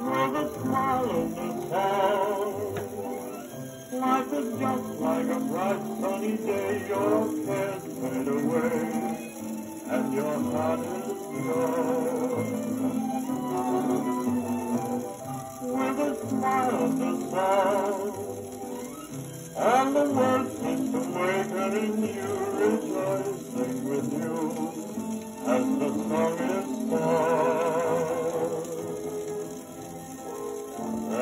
smile on the song. Life is just like a bright sunny day, your cares fade away, and your heart is yours. With a smile on the song, and the world seems to waken in you, rejoicing with you, as the song is sung.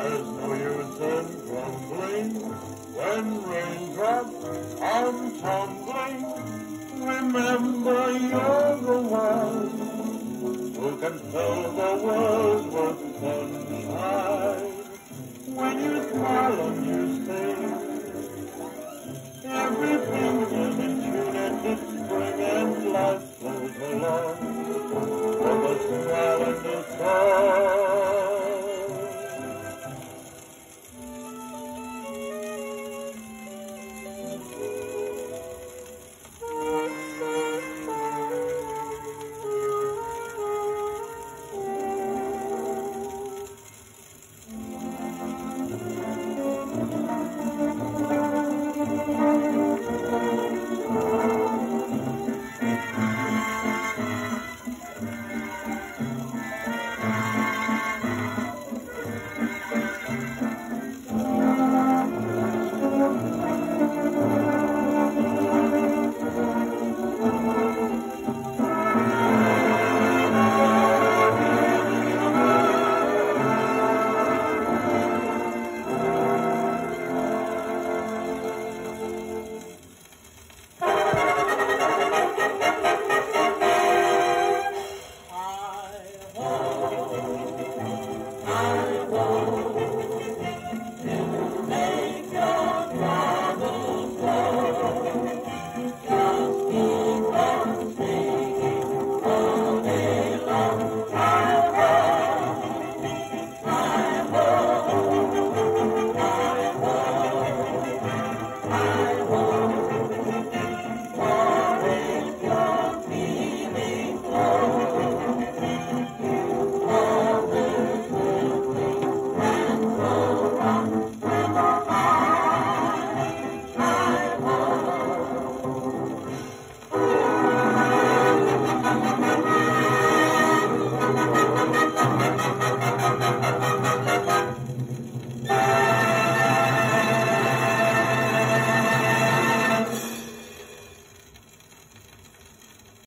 There's no use in grumbling when raindrops are tumbling. Remember you're the one who can fill the world with sunshine. When you smile and you